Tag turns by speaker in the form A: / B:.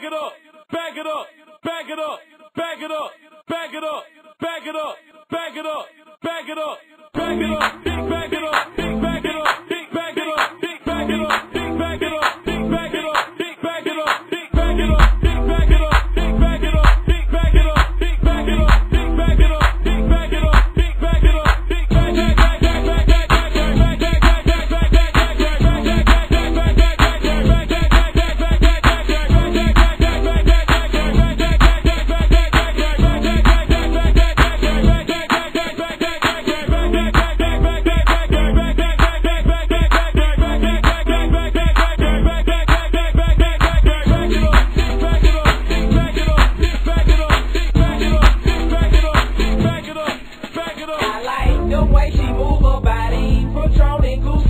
A: back it up, back it up, back it up, back it up, back it up, back it up, back it up, back it up, back it up, back. it up, The way she move her body, patrolling Goose